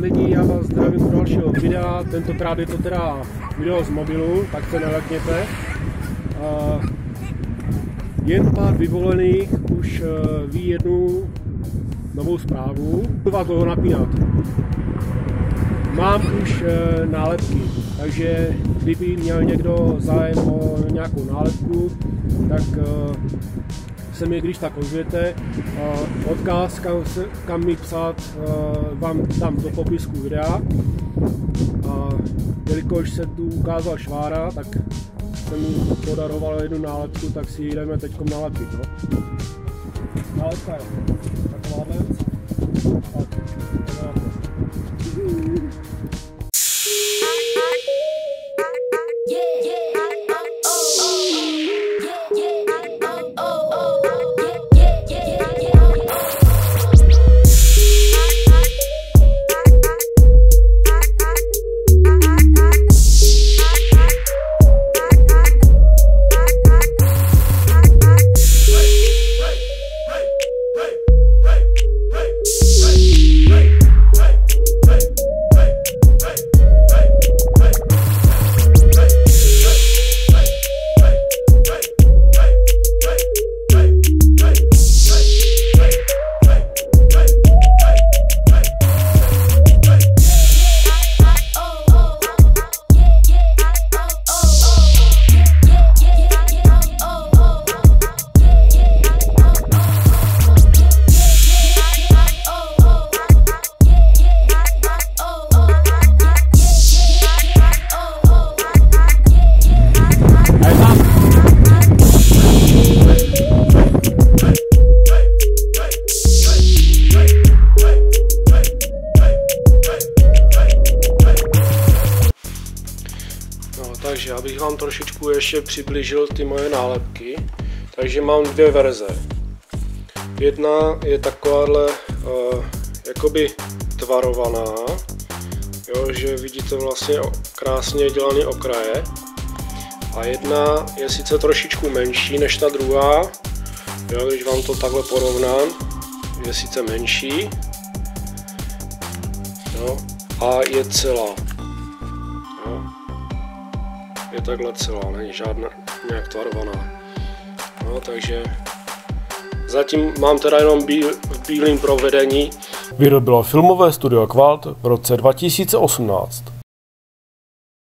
lidi, já vás zdravím u dalšího videa, tentokrát je to teda video z mobilu, tak se nelekněte. Jen pár vyvolených už eh, ví jednu novou zprávu. Budu vás dlouho napínat. Mám už eh, nálepky, takže kdyby měl někdo zájem o nějakou nálepku, tak eh, se mi když tak ozvěte. Odkaz, kam, se, kam mi psát, vám dám do popisku videa. A jelikož se tu ukázal Švára, tak jsem mu podaroval jednu nálepku, tak si ji jdeme teď nalepit. No. Nálepka je takováhle. Takže abych vám trošičku ještě přiblížil ty moje nálepky. Takže mám dvě verze. Jedna je takováhle uh, jakoby tvarovaná, jo, že vidíte vlastně krásně dělané okraje. A jedna je sice trošičku menší než ta druhá, jo, když vám to takhle porovnám, je sice menší, jo, a je celá je takhle celá, není žádná nějak tvarovaná. No, takže zatím mám teda jenom bíl, v bílém provedení. Vyrobilo filmové studio Qualt v roce 2018.